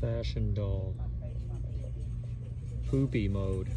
fashion doll. Poopy mode.